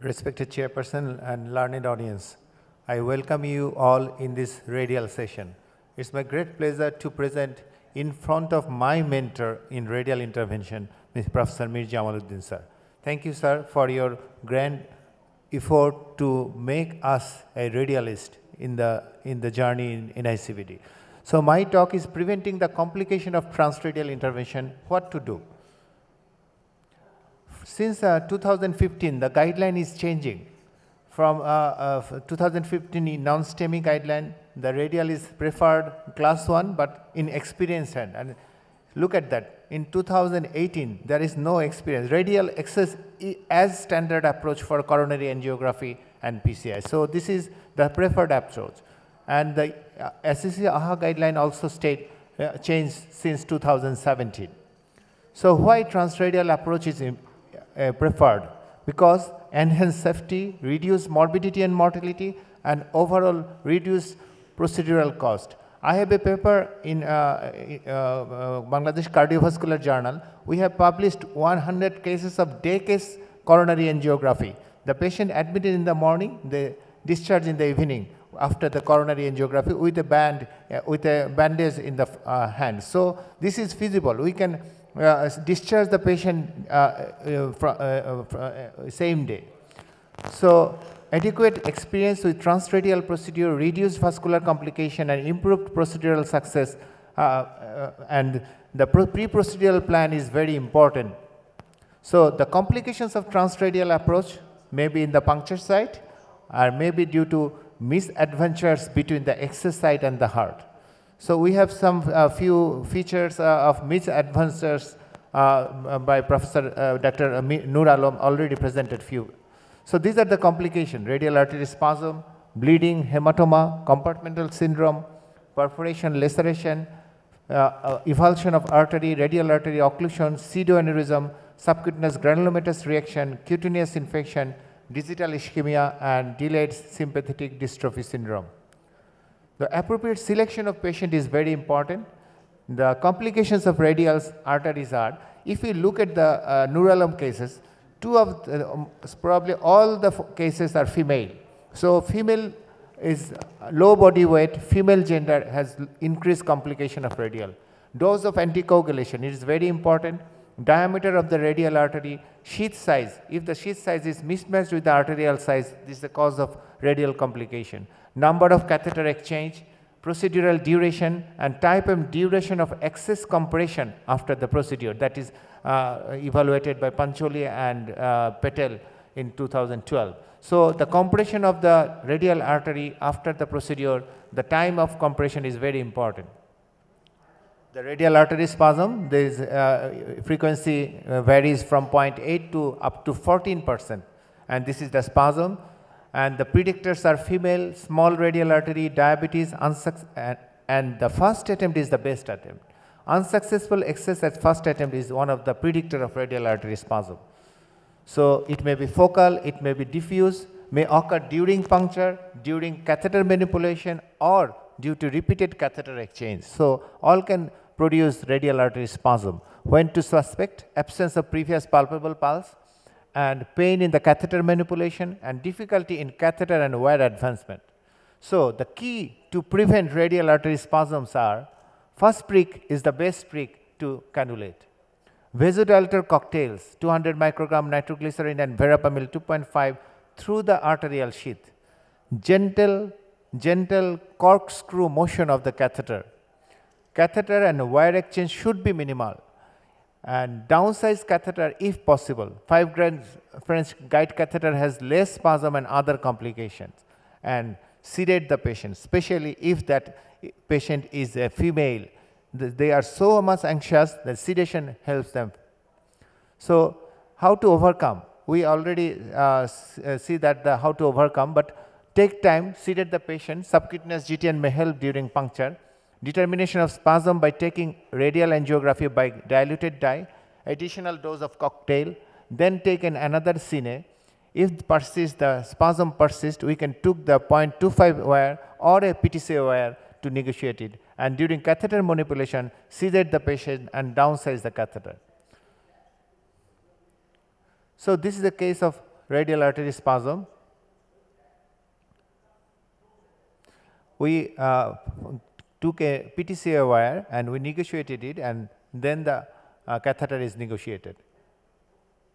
Respected Chairperson and learned audience, I welcome you all in this radial session. It's my great pleasure to present in front of my mentor in radial intervention, Mr. Professor Mir Jamaluddin sir. Thank you sir for your grand effort to make us a radialist in the, in the journey in, in ICVD. So my talk is preventing the complication of transradial intervention, what to do. Since uh, 2015, the guideline is changing. From uh, uh, 2015 non-STEMI guideline, the radial is preferred class 1, but in experience hand. And look at that. In 2018, there is no experience. Radial access as standard approach for coronary angiography and PCI. So this is the preferred approach. And the uh, SCC AHA guideline also state uh, changed since 2017. So why transradial approach is uh, preferred because enhanced safety, reduce morbidity and mortality, and overall reduce procedural cost. I have a paper in uh, uh, uh, Bangladesh Cardiovascular Journal. We have published 100 cases of day case coronary angiography. The patient admitted in the morning, they discharged in the evening after the coronary angiography with a band, uh, with a bandage in the uh, hand. So this is feasible. We can uh, discharge the patient uh, uh, from, same day. So adequate experience with transradial procedure, reduced vascular complication and improved procedural success and the pre-procedural plan is very important. So the complications of transradial approach may be in the puncture site or may be due to misadventures between the access site and the heart. So we have some uh, few features uh, of misadventures uh, by Professor uh, Dr. Nur Alam already presented few. So these are the complications, radial artery spasm, bleeding, hematoma, compartmental syndrome, perforation, laceration, uh, uh, avulsion of artery, radial artery occlusion, pseudoaneurysm, subcutaneous granulomatous reaction, cutaneous infection, digital ischemia, and delayed sympathetic dystrophy syndrome. The appropriate selection of patient is very important. The complications of radial arteries are, if we look at the uh, Nur Alam cases, two of the, um, probably all the cases are female. So female is low body weight, female gender has increased complication of radial. Dose of anticoagulation is very important. Diameter of the radial artery, sheath size. If the sheath size is mismatched with the arterial size, this is the cause of radial complication number of catheter exchange, procedural duration, and type and duration of excess compression after the procedure. That is uh, evaluated by Pancholy and uh, Patel in 2012. So the compression of the radial artery after the procedure, the time of compression is very important. The radial artery spasm, this uh, frequency uh, varies from 0.8 to up to 14 percent, and this is the spasm and the predictors are female, small radial artery, diabetes, and, and the first attempt is the best attempt. Unsuccessful access at first attempt is one of the predictor of radial artery spasm. So it may be focal, it may be diffuse, may occur during puncture, during catheter manipulation, or due to repeated catheter exchange. So all can produce radial artery spasm. When to suspect absence of previous palpable pulse, and pain in the catheter manipulation and difficulty in catheter and wire advancement. So the key to prevent radial artery spasms are first prick is the best prick to cannulate. Vasodilator cocktails 200 microgram nitroglycerin and verapamil 2.5 through the arterial sheath. Gentle, gentle corkscrew motion of the catheter. Catheter and wire exchange should be minimal and downsize catheter if possible. 5 gram French guide catheter has less spasm and other complications and sedate the patient, especially if that patient is a female. They are so much anxious that sedation helps them. So how to overcome? We already uh, uh see that the how to overcome, but take time, sedate the patient. Subcutaneous GTN may help during puncture determination of spasm by taking radial angiography by diluted dye, additional dose of cocktail, then taken another cine. If persist, the spasm persists, we can took the 0.25 wire or a PTCA wire to negotiate it. And during catheter manipulation, sedate the patient and downsize the catheter. So this is a case of radial artery spasm. We uh, took a PTCA wire and we negotiated it and then the uh, catheter is negotiated.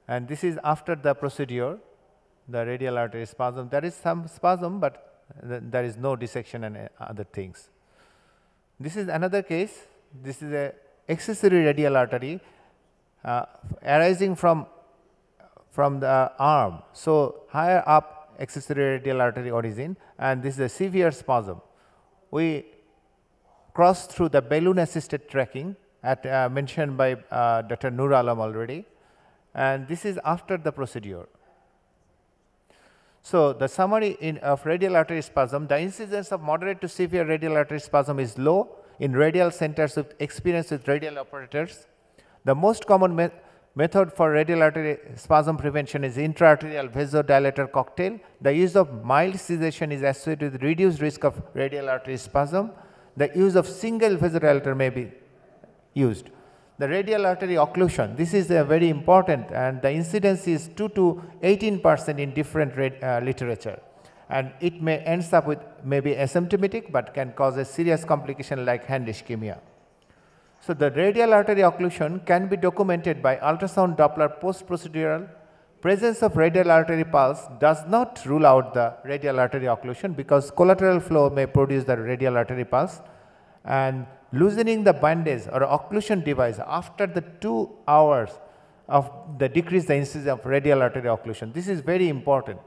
And this is after the procedure, the radial artery spasm. There is some spasm, but th there is no dissection and uh, other things. This is another case. This is a accessory radial artery uh, arising from from the arm. So higher up accessory radial artery origin and this is a severe spasm. We cross through the balloon assisted tracking at uh, mentioned by uh, Dr. Nur Alam already and this is after the procedure. So, the summary in, of radial artery spasm, the incidence of moderate to severe radial artery spasm is low in radial centers with experience with radial operators. The most common me method for radial artery spasm prevention is intraarterial vasodilator cocktail. The use of mild sedation is associated with reduced risk of radial artery spasm. The use of single vasodilator may be used. The radial artery occlusion, this is a very important and the incidence is 2 to 18 percent in different uh, literature and it may ends up with maybe asymptomatic but can cause a serious complication like hand ischemia. So, the radial artery occlusion can be documented by ultrasound Doppler post-procedural. Presence of radial artery pulse does not rule out the radial artery occlusion because collateral flow may produce the radial artery pulse and loosening the bandage or occlusion device after the 2 hours of the decrease the incidence of radial artery occlusion. This is very important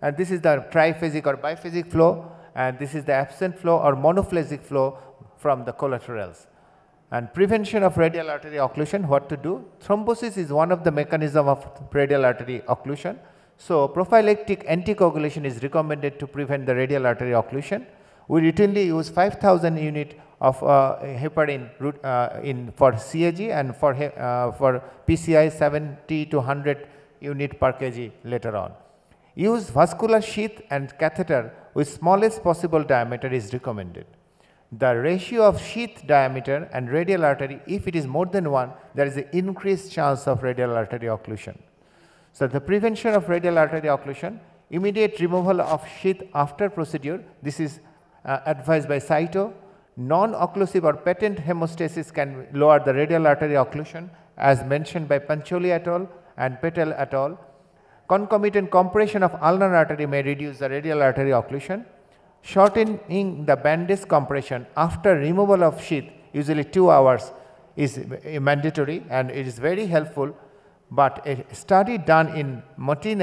and this is the triphasic or biphasic flow and this is the absent flow or monophasic flow from the collaterals. And prevention of radial artery occlusion, what to do? Thrombosis is one of the mechanism of radial artery occlusion. So, prophylactic anticoagulation is recommended to prevent the radial artery occlusion. We routinely use 5000 unit of uh, heparin root, uh, in for CAG and for, uh, for PCI 70 to 100 unit per kg later on. Use vascular sheath and catheter with smallest possible diameter is recommended. The ratio of sheath diameter and radial artery, if it is more than 1, there is an increased chance of radial artery occlusion. So, the prevention of radial artery occlusion, immediate removal of sheath after procedure, this is uh, advised by CYTO. Non-occlusive or patent hemostasis can lower the radial artery occlusion as mentioned by Pancholy et al. and Patel et al. Concomitant compression of ulnar artery may reduce the radial artery occlusion. Shortening the bandage compression after removal of sheath usually 2 hours is mandatory and it is very helpful but a study done in Mateen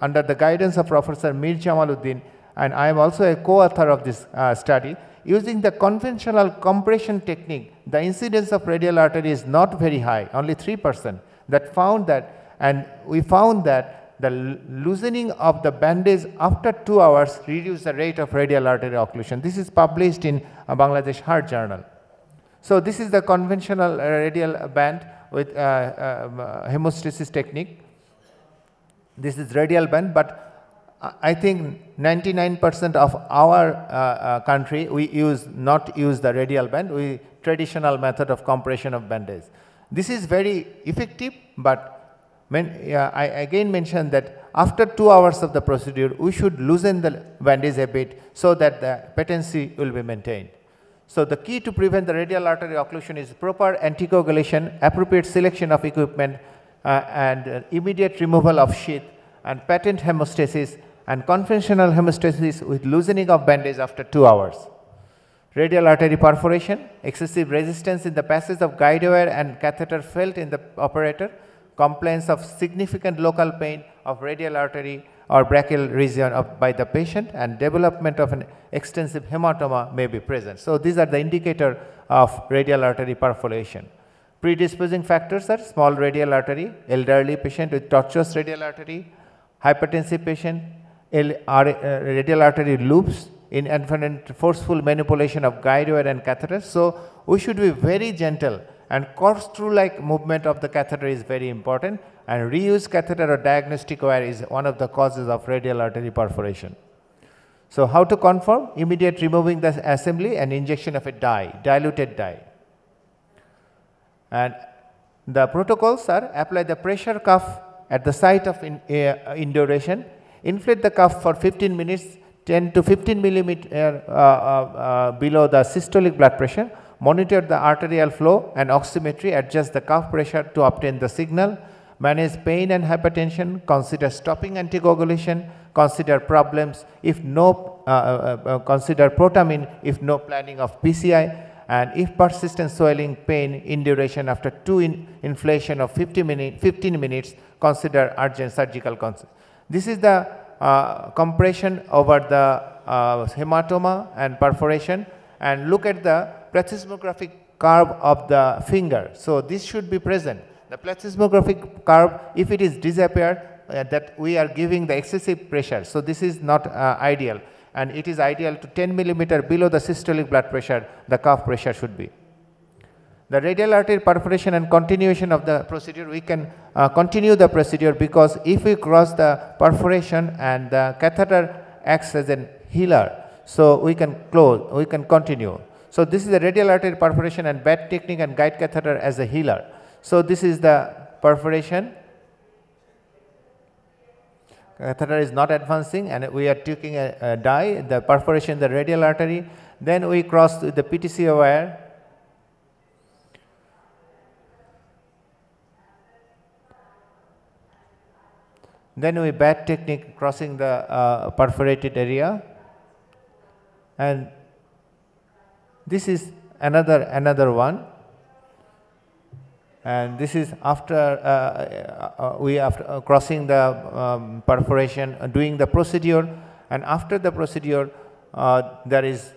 under the guidance of Professor Mir Jamaluddin and I am also a co-author of this uh, study. Using the conventional compression technique, the incidence of radial artery is not very high, only 3 percent. That found that, and we found that the loosening of the bandage after 2 hours reduce the rate of radial artery occlusion. This is published in Bangladesh Heart Journal. So, this is the conventional radial band with uh, um, uh, hemostasis technique. This is radial band, but I think 99 percent of our uh, uh, country we use not use the radial band, we traditional method of compression of bandage. This is very effective, but I again mentioned that after 2 hours of the procedure, we should loosen the bandage a bit so that the patency will be maintained. So, the key to prevent the radial artery occlusion is proper anticoagulation, appropriate selection of equipment uh, and uh, immediate removal of sheath and patent hemostasis and conventional hemostasis with loosening of bandage after 2 hours. Radial artery perforation, excessive resistance in the passage of guide wire and catheter felt in the operator, complaints of significant local pain of radial artery or brachial region of, by the patient and development of an extensive hematoma may be present. So, these are the indicator of radial artery perforation. Predisposing factors are small radial artery, elderly patient with tortuous radial artery, hypertensive patient, uh, radial artery loops in infinite forceful manipulation of guide wire and catheter. So, we should be very gentle and corkscrew like movement of the catheter is very important and reuse catheter or diagnostic wire is one of the causes of radial artery perforation. So, how to confirm? Immediate removing the assembly and injection of a dye, diluted dye. And the protocols are apply the pressure cuff at the site of in, uh, induration, inflate the cuff for 15 minutes 10 to 15 millimeter uh, uh, uh, below the systolic blood pressure, monitor the arterial flow and oximetry, adjust the cuff pressure to obtain the signal, manage pain and hypertension, consider stopping anticoagulation, consider problems if no, uh, uh, uh, consider protamine if no planning of PCI, and if persistent swelling pain in duration after two in inflation of 50 minute, 15 minutes, consider urgent surgical consult. This is the uh, compression over the uh, hematoma and perforation and look at the plethysmographic curve of the finger. So, this should be present. The plethysmographic curve, if it is disappeared, uh, that we are giving the excessive pressure. So, this is not uh, ideal and it is ideal to 10 millimeter below the systolic blood pressure, the cuff pressure should be. The radial artery perforation and continuation of the procedure, we can uh, continue the procedure because if we cross the perforation and the catheter acts as a healer, so we can close, we can continue. So, this is the radial artery perforation and BAT technique and guide catheter as a healer. So, this is the perforation catheter is not advancing and we are taking a, a dye, the perforation the radial artery. Then we cross the PTC wire. Then we BAT technique crossing the uh, perforated area. And this is another another one and this is after uh, uh, uh we after uh, crossing the um, perforation uh, doing the procedure and after the procedure there is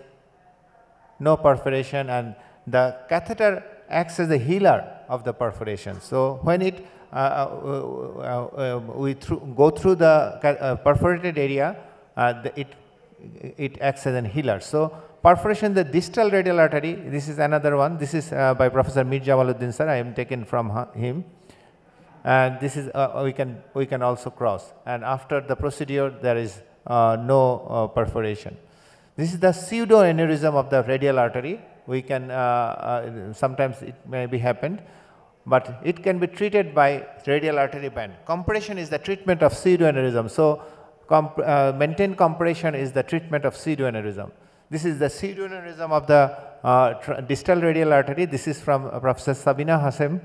no perforation and the catheter acts as a healer of the perforation. So, when it we through, go through the perforated area the, it it acts as a healer. So, perforation the distal radial artery this is another one. This is uh, by professor Mir Jamaluddin sir. I am taken from him. And this is uh, we can we can also cross. And after the procedure there is uh, no uh, perforation. This is the pseudo aneurysm of the radial artery. We can uh, uh, sometimes it may be happened but it can be treated by radial artery band. Compression is the treatment of pseudo aneurysm so comp maintained compression is the treatment of pseudo aneurysm this is the pseudoaneurysm of the uh, distal radial artery. This is from uh, Professor Sabina Hashem.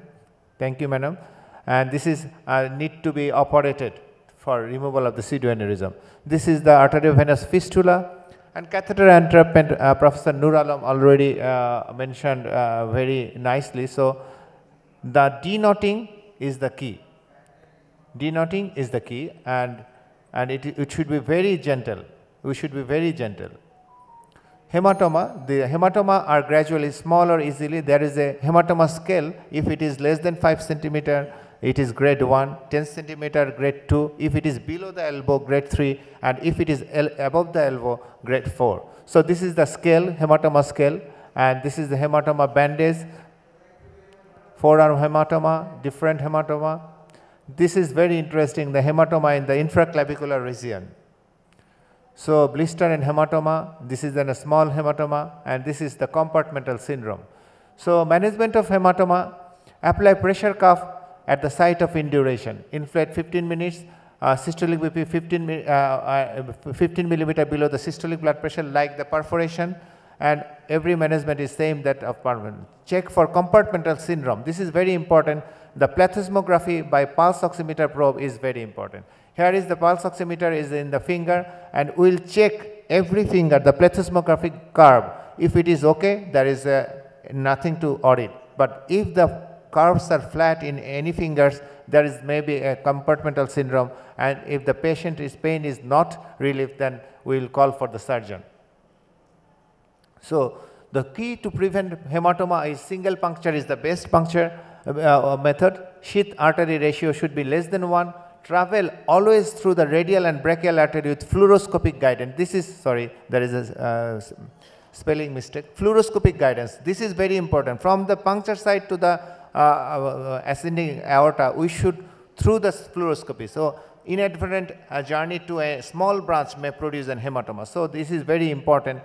Thank you, madam. And this is uh, need to be operated for removal of the pseudoaneurysm. This is the arteriovenous fistula and catheter entrapment. Uh, Professor Nur Alam already uh, mentioned uh, very nicely. So, the denoting is the key. Denoting is the key and, and it, it should be very gentle. We should be very gentle hematoma, the hematoma are gradually smaller easily. There is a hematoma scale. If it is less than 5 centimeter, it is grade 1, 10 centimeter grade 2. If it is below the elbow, grade 3, and if it is above the elbow, grade 4. So, this is the scale, hematoma scale, and this is the hematoma bandage, forearm hematoma, different hematoma. This is very interesting, the hematoma in the infraclavicular region. So, blister and hematoma, this is then a small hematoma and this is the compartmental syndrome. So, management of hematoma, apply pressure cuff at the site of induration, inflate 15 minutes, uh, systolic BP 15, uh, uh, 15 millimeter below the systolic blood pressure like the perforation and every management is same that of permanent. Check for compartmental syndrome. This is very important. The plethysmography by pulse oximeter probe is very important. Here is the pulse oximeter is in the finger and we will check every finger the plethysmographic curve. If it is okay, there is uh, nothing to audit. But if the curves are flat in any fingers, there is maybe a compartmental syndrome and if the patient's pain is not relieved, then we will call for the surgeon. So, the key to prevent hematoma is single puncture is the best puncture uh, uh method. Sheath artery ratio should be less than 1 travel always through the radial and brachial artery with fluoroscopic guidance. This is, sorry, there is a uh, spelling mistake, fluoroscopic guidance. This is very important. From the puncture site to the uh, uh, ascending aorta, we should through the fluoroscopy. So, inadvertent uh, journey to a small branch may produce an hematoma. So, this is very important.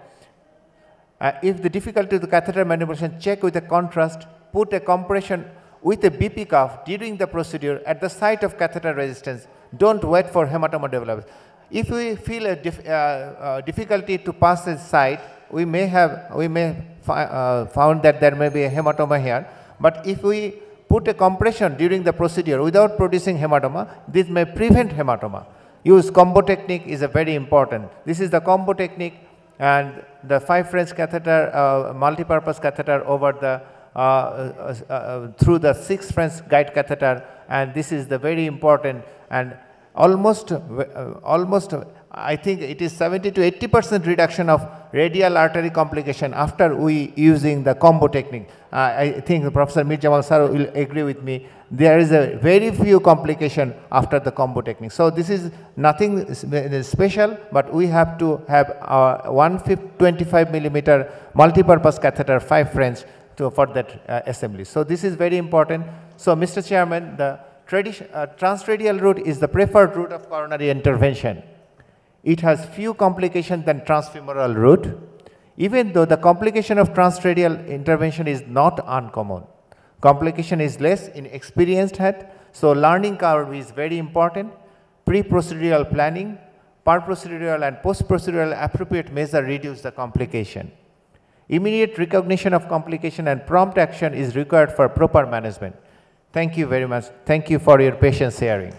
Uh, if the difficulty of the catheter manipulation, check with a contrast, put a compression with a BP cuff during the procedure at the site of catheter resistance. Don't wait for hematoma development. If we feel a dif uh, uh, difficulty to pass the site, we may have, we may uh, found that there may be a hematoma here. But if we put a compression during the procedure without producing hematoma, this may prevent hematoma. Use combo technique is a very important. This is the combo technique and the five French catheter, uh, multi-purpose catheter over the Uh, uh, uh, through the six French guide catheter and this is the very important and almost almost I think it is 70 to 80 percent reduction of radial artery complication after we using the combo technique. Uh, I think Professor Mir Jamal sir will agree with me. There is a very few complication after the combo technique. So this is nothing special, but we have to have our 125 millimeter multi-purpose catheter, five French to, for that uh, assembly. So this is very important. So Mr. Chairman, the uh, transradial route is the preferred route of coronary intervention. It has few complications than transfemoral route, even though the complication of transradial intervention is not uncommon. Complication is less in experienced head, so learning curve is very important. Pre-procedural planning, per-procedural and post-procedural appropriate measure reduce the complication. Immediate recognition of complication and prompt action is required for proper management. Thank you very much. Thank you for your patience hearing.